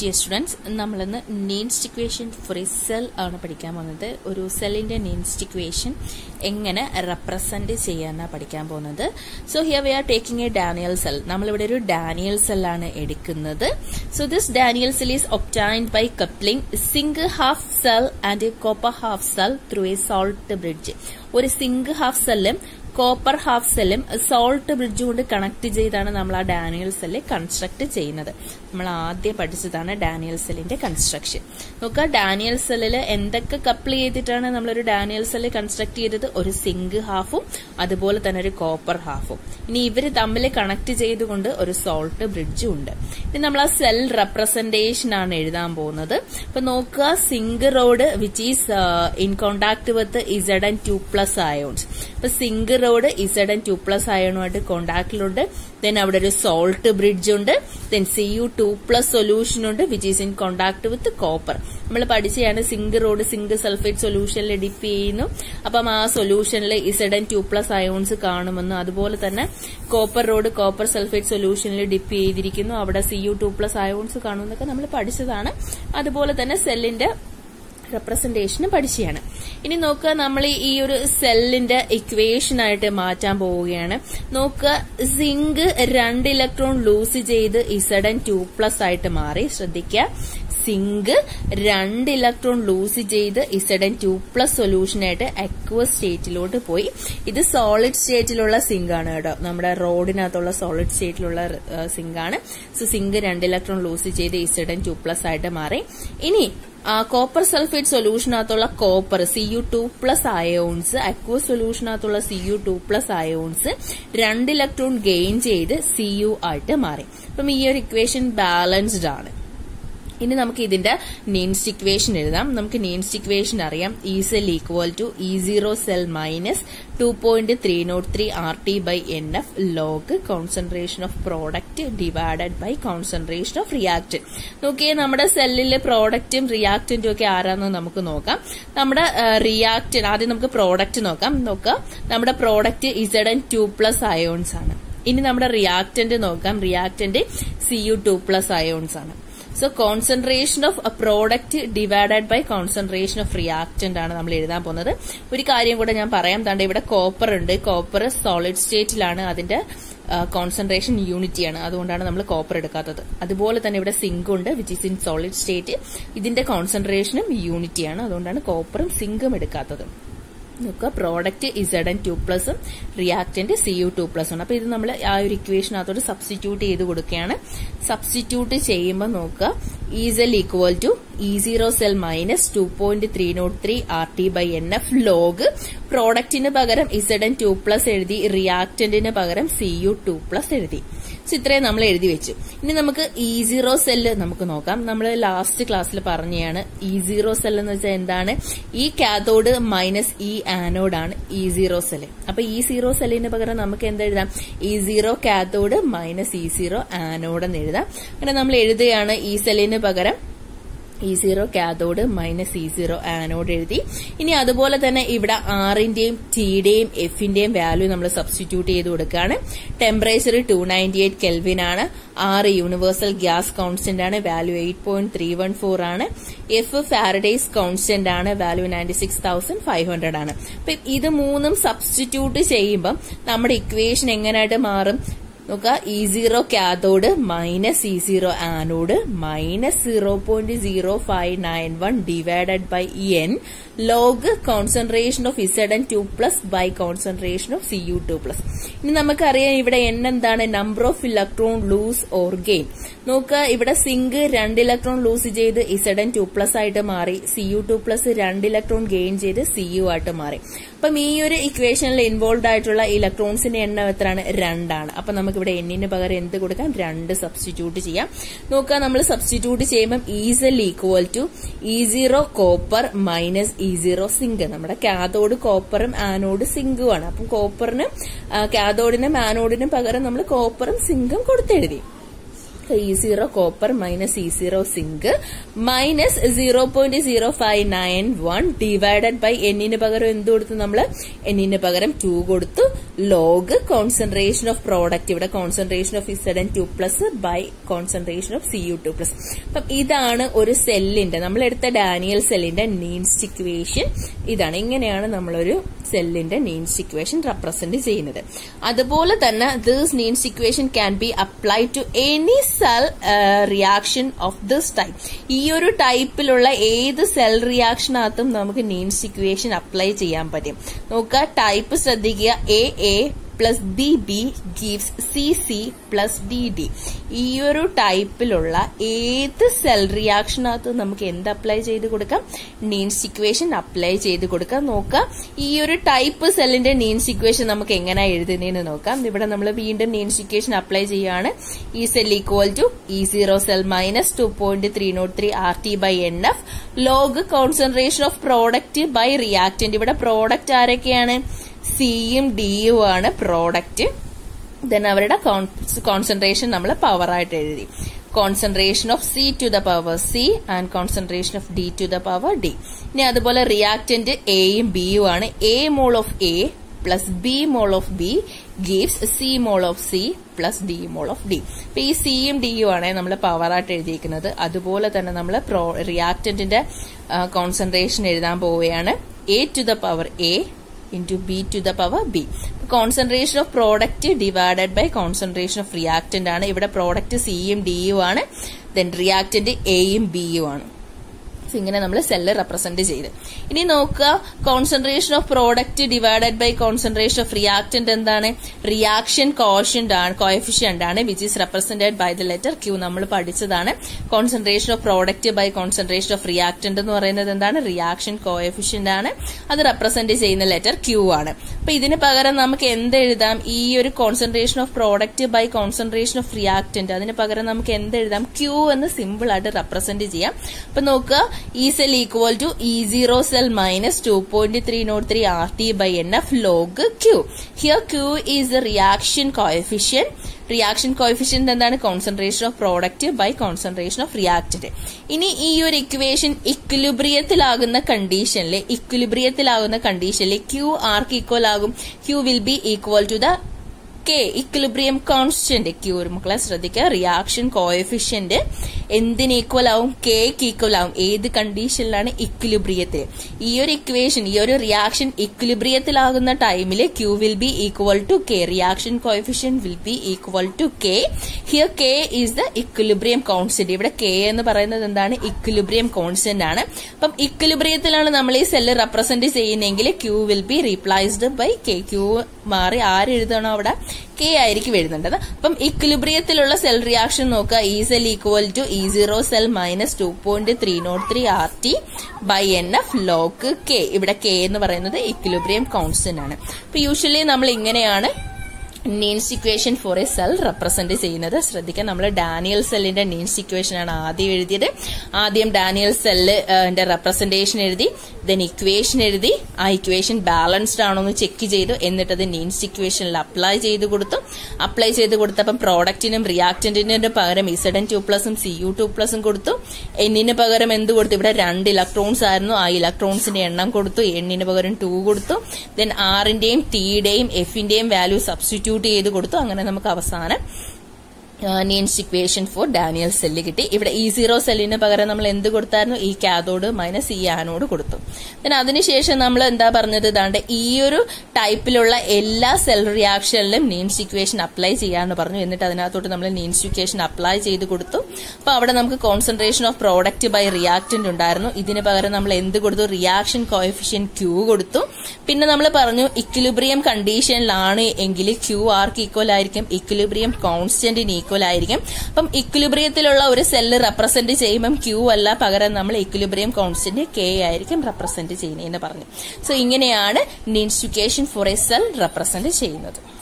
Dear students നമ്മളിന്ന് Nernst equation for a cell ആണ് പഠിക്കാൻ പോകുന്നത്. ഒരു സെല്ലിന്റെ നെയിൻസ്റ്റ് ഇക്വേഷൻ എങ്ങനെ റെപ്രസെന്റ് ചെയ്യാനാണ് പഠിക്കാൻ പോകുന്നത്. So here we are taking a Daniel cell നമ്മളിവിടെ ഒരു ഡാനിയൽ സെൽ ആണ് എടുക്കുന്നത്. So this Daniel cell is obtained by coupling zinc half cell and copper half cell through a salt bridge ഒരു zinc half സെല്ലും copper half സെല്ലും salt bridge കൊണ്ട് connect ചെയ്താണ് നമ്മൾ ആ ഡാനിയൽ സെല്ല് കൺസ്ട്രക്ട് ചെയ്യുന്നത്. നമ്മൾ ആദ്യം പഠിച്ചതാണ് ഡാനിയൽ സെല്ലിന്റെ കൺസ്ട്രക്ഷൻ നോക്കുക ഡാനിയൽ സെല്ലിൽ എന്തൊക്കെ കപ്പിൾ ചെയ്തിട്ടാണ് നമ്മളൊരു ഡാനിയൽ സെല്ല് കൺസ്ട്രക്ട് ചെയ്തത്? ഒരു സിങ്ക് ഹാഫും അതുപോലെ തന്നെ ഒരു കോപ്പർ ഹാഫും. ഇനി ഇവർ തമ്മിൽ കണക്ട് ചെയ്തുകൊണ്ട് ഒരു സോൾട്ട് ബ്രിഡ്ജും ഉണ്ട്. ഇനി നമ്മൾ ആ സെൽ റെപ്രസെന്റേഷൻ ആണ് എഴുതാൻ പോകുന്നത്. അപ്പൊ നോക്കുക zinc rod which is in contact with Z and two ions അപ്പൊ zinc rod Z and two plus അയണുമായിട്ട് കോണ്ടാക്റ്റിലുണ്ട് ദെൻ അവിടെ ഒരു സോൾട്ട് ബ്രിഡ്ജ് ഉണ്ട്. Then C U two plus solution ഉണ്ട് which is in contact with copper നമ്മൾ പഠിച്ചതാണ് zinc rod zinc sulphate സൊല്യൂഷനിൽ dip ചെയ്യുന്നു. അപ്പം ആ സൊല്യൂഷനിൽ Z and two plus ions കാണുമെന്നും. അതുപോലെ തന്നെ കോപ്പർ റോഡ് കോപ്പർ സൾഫേറ്റ് സൊല്യൂഷനിൽ ഡിപ്പ് ചെയ്തിരിക്കുന്നു. അവിടെ C U two plus ions കാണുമെന്നൊക്കെ നമ്മൾ പഠിച്ചതാണ്. അതുപോലെ തന്നെ സെല്ലിന്റെ റെപ്രസെന്റേഷന് പഠിച്ചതാണ് ഇനി നോക്കുക നമ്മൾ ഈ ഒരു സെല്ലിന്റെ ഇക്വേഷൻ ആയിട്ട് മാറ്റാൻ പോവുകയാണ്. നോക്കുക സിങ്ക് രണ്ട് ഇലക്ട്രോൺ ലൂസ് ചെയ്ത് ഇസഡൻ ടു പ്ലസ് ആയിട്ട് മാറി. ശ്രദ്ധിക്കുക സിങ്ക് രണ്ട് ഇലക്ട്രോൺ ലൂസ് ചെയ്ത് ഇസഡൻ ടു പ്ലസ് സൊല്യൂഷനായിട്ട് അക്വസ് സ്റ്റേറ്റിലോട്ട് പോയി. ഇത് സോളിഡ് സ്റ്റേറ്റിലുള്ള സിങ്ക് ആണ് കേട്ടോ. നമ്മുടെ റോഡിനകത്തുള്ള സോളിഡ് സ്റ്റേറ്റിലുള്ള സിങ്ക് ആണ് സോ സിങ്ക് രണ്ട് ഇലക്ട്രോൺ ലൂസ് ചെയ്ത് ഇസഡൻ ടു പ്ലസ് ആയിട്ട് മാറി. ഇനി copper sulphate സൊല്യൂഷനകത്തുള്ള copper C U two plus ions aqua സൊല്യൂഷനകത്തുള്ള C U two plus ions രണ്ട് ഇലക്ട്രോൺ ഗെയിൻ ചെയ്ത് സി യു ആയിട്ട് മാറി. അപ്പം ഈ ഒരു ഇക്വേഷൻ ബാലൻസ്ഡ് ആണ്. ഇനി നമുക്ക് ഇതിന്റെ നെയിംസ് ഇക്വേഷൻ എഴുതാം. നമുക്ക് നെയിംസ് ഇക്വേഷൻ അറിയാം. E cell equal to E zero cell minus two point three nought three R T by N F log concentration of product divided by concentration of reactant നോക്കിയേ നമ്മുടെ സെല്ലിലെ പ്രോഡക്റ്റും റിയാക്ടന്റും ഒക്കെ ആരാന്ന് നമുക്ക് നോക്കാം. നമ്മുടെ റിയാക്റ്റൻ ആദ്യം നമുക്ക് പ്രോഡക്റ്റ് നോക്കാം. നോക്കാം നമ്മുടെ product Z and two plus ions ആണ്. ഇനി നമ്മുടെ റിയാക്റ്റന്റ് നോക്കാം. Reactant C U two plus ions ആണ്. So concentration of product divided by concentration of reactant ആണ് നമ്മൾ എഴുതാൻ പോകുന്നത്. ഒരു കാര്യം കൂടെ ഞാൻ പറയാം. താണ്ട് ഇവിടെ കോപ്പർ ഉണ്ട്. കോപ്പർ സോളിഡ് സ്റ്റേറ്റിലാണ് അതിന്റെ കോൺസെൻട്രേഷൻ യൂണിറ്റിയാണ് അതുകൊണ്ടാണ് നമ്മൾ കോപ്പർ എടുക്കാത്തത്. അതുപോലെ തന്നെ ഇവിടെ സിങ്ക് ഉണ്ട് which is in solid state ഇതിന്റെ കോൺസെൻട്രേഷനും യൂണിറ്റിയാണ് അതുകൊണ്ടാണ് കോപ്പറും സിങ്കും എടുക്കാത്തത്. നോക്കുക. പ്രോഡക്റ്റ് ഇസഡ് ആൻഡ് ടു പ്ലസും reactant C U two plus അപ്പൊ ഇത് നമ്മൾ ആ ഒരു ഇക്വേഷനകത്തോട് സബ്സ്റ്റിറ്റ്യൂട്ട് ചെയ്ത് കൊടുക്കുകയാണ്. സബ്സ്റ്റിറ്റ്യൂട്ട് ചെയ്യുമ്പോൾ നോക്കുക. E cell equal to E zero cell minus two point three nought three R T by N F log പ്രോഡക്റ്റിന് പകരം ഇസഡ് ആൻഡ് ടു പ്ലസ് എഴുതി. റിയാക്റ്റന്റിന് പകരം സി യു ടു പ്ലസ് എഴുതി. ഇത്രയും നമ്മൾ എഴുതി വെച്ചു. ഇനി നമുക്ക് ഇ സീറോ സെല്ല് നമുക്ക് നോക്കാം. നമ്മൾ ലാസ്റ്റ് ക്ലാസ്സിൽ പറഞ്ഞതാണ് ഇ സീറോ സെല്ല് എന്ന് വെച്ചാൽ എന്താണ്? ഈ കാത്തോഡ് മൈനസ് ഇ ആനോഡാണ് ഇ സീറോ സെല്ല് അപ്പൊ ഈ സീറോ സെല്ലിന് പകരം നമുക്ക് എന്താ എഴുതാം? E zero cathode minus E zero anode എന്ന് എഴുതാം. അങ്ങനെ നമ്മൾ എഴുതുകയാണ് ഈ സെല്ലിന് പകരം E zero cathode minus E zero anode എഴുതി. ഇനി അതുപോലെ തന്നെ ഇവിടെ ആറിന്റെയും ടിയുടെയും എഫിന്റെയും വാല്യൂ നമ്മൾ സബ്സ്റ്റിറ്റ്യൂട്ട് ചെയ്ത് കൊടുക്കുകയാണ് temperature two ninety eight kelvin ആണ്. ആറ് യൂണിവേഴ്സൽ ഗ്യാസ് കോൺസ്റ്റന്റ് ആണ്. Value eight point three one four ആണ്. എഫ് ഫാരഡേസ് കോൺസ്റ്റന്റ് ആണ്. Value ninety six thousand five hundred ആണ്. അപ്പൊ ഇത് മൂന്നും സബ്സ്റ്റിറ്റ്യൂട്ട് ചെയ്യുമ്പം നമ്മുടെ ഇക്വേഷൻ എങ്ങനെയായിട്ട് മാറും? നോക്കുക. E zero cathode minus E zero anode minus zero point zero five nine one divided by E N log concentration of Z and two plus by concentration of C U two plus ഇനി നമുക്കറിയാം ഇവിടെ N എന്താണ്? Number of electron lose or gain നോക്കുക ഇവിടെ zinc രണ്ട് electron lose ചെയ്ത് Z and two plus ആയിട്ട് മാറി സി യു ടു പ്ലസ് രണ്ട് ഇലക്ട്രോൺ ഗെയിൻ ചെയ്ത് സി യു ആയിട്ട് മാറി. അപ്പം ഈ ഒരു ഇക്വേഷനിൽ ഇൻവോൾവ് ആയിട്ടുള്ള ഇലക്ട്രോൺസിന്റെ എണ്ണം എത്രയാണ്? രണ്ടാണ്. അപ്പൊ നമുക്ക് ഇവിടെ എണ്ണിന് പകരം എന്ത് കൊടുക്കാം? രണ്ട് സബ്സ്റ്റിറ്റ്യൂട്ട് ചെയ്യാം. നോക്കുക നമ്മൾ സബ്സ്റ്റിറ്റ്യൂട്ട് ചെയ്യുമ്പം E cell equal to E zero copper minus E zero zinc നമ്മുടെ കാതോഡ് കോപ്പറും ആനോഡ് സിങ്കുമാണ് അപ്പം കോപ്പറിനും കാതോഡിനും ആനോഡിനും പകരം നമ്മൾ കോപ്പറും സിങ്കും കൊടുത്തെഴുതി. E zero copper minus E zero zinc minus zero point zero five nine one divided by എന്നിന് പകരം എന്ത് കൊടുത്തു നമ്മൾ എന്നിന് പകരം ടു കൊടുത്തു. ലോഗ് കോൺസെൻട്രേഷൻ ഓഫ് പ്രോഡക്റ്റ് ഇവിടെ concentration of Z N two plus by concentration of C U two plus അപ്പം ഇതാണ് ഒരു സെല്ലിന്റെ നമ്മൾ എടുത്ത ഡാനിയൽ സെല്ലിന്റെ നീൻസ് ഇക്വേഷൻ ഇതാണ് ഇങ്ങനെയാണ് നമ്മളൊരു സെല്ലിന്റെ നീൻസ് ഇക്വേഷൻ റെപ്രസെന്റ് ചെയ്യുന്നത്. അതുപോലെ തന്നെ these നീൻസ് equation can be apply to any cell reaction of this type ഈ ഒരു ടൈപ്പിലുള്ള ഏത് സെൽ റിയാക്ഷനകത്തും നമുക്ക് നീൻസ് ഇക്വേഷൻ അപ്ലൈ ചെയ്യാൻ പറ്റും. നോക്കുക ടൈപ്പ് ശ്രദ്ധിക്കുക A A plus B B gives C C plus D D ഈ ഒരു ടൈപ്പിലുള്ള ഏത് സെൽ റിയാക്ഷനകത്ത് നമുക്ക് എന്ത് അപ്ലൈ ചെയ്ത് കൊടുക്കാം? നീൻസ് ഇക്വേഷൻ അപ്ലൈ ചെയ്ത് കൊടുക്കാം. നോക്കാം. ഈ ഒരു ടൈപ്പ് സെല്ലിന്റെ നീൻസ് ഇക്വേഷൻ നമുക്ക് എങ്ങനെ എഴുതുന്നതെന്ന് നോക്കാം. ഇവിടെ നമ്മൾ വീണ്ടും നീൻസ് ഇക്വേഷൻ അപ്ലൈ ചെയ്യുകയാണ്. E cell equal to E zero cell minus two point three nought three R T by N F log concentration of product by reactant ഇവിടെ പ്രോഡക്റ്റ് ആരൊക്കെയാണ്? സിയും ഡിയും ആണ് പ്രോഡക്റ്റ് ദെൻ അവരുടെ കോൺസെൻട്രേഷൻ നമ്മൾ പവർ ആയിട്ട് എഴുതി. Concentration of C to the power C and concentration of D to the power D ഇനി അതുപോലെ റിയാക്റ്റന്റ് എയും ബിയും ആണ്. A mole of A plus B mole of B gives C mole of C plus D mole of D അപ്പൊ ഈ സിയും ഡിയും ആണ് നമ്മൾ പവറായിട്ട് എഴുതിയിരിക്കുന്നത്. അതുപോലെ തന്നെ നമ്മൾ റിയാക്റ്റന്റിന്റെ കോൺസെൻട്രേഷൻ എഴുതാൻ പോവുകയാണ്. A to the power A into b to the power b. Concentration of product divided by concentration of reactant ആണ്. ഇവിടെ പ്രോഡക്റ്റ് സിയും ഡിയും ആണ്. ദെൻ റിയാക്റ്റന്റ് എയും ബിയും ആണ്. ഇങ്ങനെ നമ്മൾ സെല്ല് റെപ്രസെന്റ് ചെയ്ത്. ഇനി നോക്കുക concentration of product divided by concentration of reactant എന്താണ്? റിയാക്ഷൻ കോഷ്യന്റ് ആണ് കോയഫിഷ്യന്റ് ആണ് which is represented by the letter Q നമ്മൾ പഠിച്ചതാണ് concentration of product by concentration of reactant എന്ന് പറയുന്നത് എന്താണ്? റിയാക്ഷൻ കോയഫിഷ്യന്റ് ആണ്. അത് റെപ്രസെന്റ് ചെയ്യുന്ന ലെറ്റർ ക്യൂ ആണ്. അപ്പൊ ഇതിന് പകരം നമുക്ക് എന്ത് എഴുതാം? ഈ ഒരു concentration of product by concentration of reactant അതിന് പകരം നമുക്ക് എന്ത് എഴുതാം? ക്യൂ എന്ന് സിമ്പിൾ ആയിട്ട് റെപ്രസെന്റ് ചെയ്യാം. അപ്പൊ നോക്കുക E cell equal to E zero cell minus two point three nought three R T by N F log Q here Q is a reaction coefficient എന്താണ്? Concentration of product by concentration of reactant ഇനി ഈ ഒരു equation ഇക്വിലിബ്രിയത്തിലാകുന്ന കണ്ടീഷനിൽ ഇക്വിലിബ്രിയത്തിലാകുന്ന കണ്ടീഷനിൽ Q ആർക്ക് equal ആകും? Q will be equal to the K equilibrium constant Q മക്കളെ ശ്രദ്ധിക്കുക റിയാക്ഷൻ കോയഫിഷ്യന്റ് എന്തിന് ഈക്വൽ ആവും? കേക്ക് ഈക്വൽ ആവും. ഏത് കണ്ടീഷനിലാണ് ഇക്വിലിബ്രിയത്തിൽ ഈ ഒരു ഇക്വേഷൻ ഈ ഒരു റിയാക്ഷൻ ഇക്വിലിബ്രിയത്തിലാകുന്ന ടൈമിൽ Q will be equal to K reaction coefficient will be equal to K here K is the equilibrium constant ഇവിടെ കെ എന്ന് പറയുന്നത് എന്താണ്? ഇക്വിലിബ്രിയം കോൺസ്റ്റന്റ് ആണ്. അപ്പം ഇക്വിലിബ്രിയത്തിലാണ് നമ്മൾ ഈ സെല്ല് റെപ്രസെന്റ് ചെയ്യുന്നെങ്കിൽ Q will be replaced by K Q മാറി ആരെഴുതണം അവിടെ? കെ ആയിരിക്കും എഴുതേണ്ടത് അപ്പം ഇക്വിലിബ്രിയത്തിലുള്ള സെൽ റിയാക്ഷൻ നോക്കുക. E cell equal to E zero cell minus two point three nought three R T by N F log K ഇവിടെ കെ എന്ന് പറയുന്നത് ഇക്വിലിബ്രിയം കോൺസ്റ്റന്റ് ആണ്. അപ്പൊ യൂഷ്വലി നമ്മൾ ഇങ്ങനെയാണ് നീൻസ് equation for a cell represent ചെയ്യുന്നത്. ശ്രദ്ധിക്കാം നമ്മൾ ഡാനിയൽ സെല്ലിന്റെ നീൻസ് ഇക്വേഷൻ ആണ് ആദ്യം എഴുതിയത്. ആദ്യം ഡാനിയൽ സെല്ലിന്റെ റെപ്രസെന്റേഷൻ എഴുതി ദെൻ ഇക്വേഷൻ എഴുതി ആ ഇക്വേഷൻ ബാലൻസ്ഡ് ആണോ എന്ന് ചെക്ക് ചെയ്തു എന്നിട്ട് അത് നീൻസ് ഇക്വേഷനിൽ അപ്ലൈ ചെയ്ത് കൊടുത്തു. അപ്ലൈ ചെയ്ത് കൊടുത്തപ്പം പ്രോഡക്റ്റിനും റിയാക്ടന്റിനും പകരം ഇസഡൻ ടു പ്ലസും സി യു ടു പ്ലസും കൊടുത്തു. എന്നിന് പകരം എന്ത് കൊടുത്തു? ഇവിടെ രണ്ട് ഇലക്ട്രോൺസ് ആയിരുന്നു. ആ ഇലക്ട്രോൺസിന്റെ എണ്ണം കൊടുത്തു. എണ്ണിന് പകരം ടു കൊടുത്തു. ദെൻ ആറിന്റെയും ടിയുടെയും എഫിന്റെയും വാല്യൂ സബ്സ്റ്റിറ്റ്യൂട്ട് ചെയ്ത് കൊടുത്തു. അങ്ങനെ നമുക്ക് അവസാനം നീൻസ് ഇക്വേഷൻ ഫോർ ഡാനിയൽ സെല്ല് കിട്ടി. ഇവിടെ ഇ സീറോ സെല്ലിന് പകരം നമ്മൾ എന്ത് കൊടുത്തായിരുന്നു? ഈ കാതോഡ് മൈനസ് ഈ ആനോഡ് കൊടുത്തു. പിന്നെ അതിനുശേഷം നമ്മൾ എന്താ പറഞ്ഞത്? ഇതാണ്ട് ഈ ഒരു ടൈപ്പിലുള്ള എല്ലാ സെൽ റിയാക്ഷനിലും നീൻസ് ഇക്വേഷൻ അപ്ലൈ ചെയ്യാന്ന് പറഞ്ഞു. എന്നിട്ട് അതിനകത്തോട്ട് നമ്മൾ നീൻസ് ഇക്വേഷൻ അപ്ലൈ ചെയ്ത് കൊടുത്തു. അപ്പൊ അവിടെ നമുക്ക് concentration of product by reactant ഉണ്ടായിരുന്നു. ഇതിന് പകരം നമ്മൾ എന്ത് കൊടുത്തു? റിയാക്ഷൻ കോയഫിഷ്യൻ ക്യൂ കൊടുത്തു. പിന്നെ നമ്മൾ പറഞ്ഞു ഇക്വിലിബ്രിയം കണ്ടീഷനിലാണ് എങ്കിൽ ക്യൂ ആർക്ക് ഈക്വൽ ആയിരിക്കും? ഇക്വിലിബ്രിയം കോൺസ്റ്റന്റിന് ഈക്വൽ ആയിരിക്കും. അപ്പം ഇക്വിലിബ്രിയത്തിലുള്ള ഒരു സെല്ല് റെപ്രസെന്റ് ചെയ്യുമ്പം ക്യൂ അല്ല പകരം നമ്മൾ ഇക്വിലിബ്രിയം കോൺസ്റ്റന്റ് കെ ആയിരിക്കും റെപ്രസെന്റ് ചെയ്യുന്നതെന്ന് പറഞ്ഞു. സോ ഇങ്ങനെയാണ് Nernst equation for a cell represent ചെയ്യുന്നത്.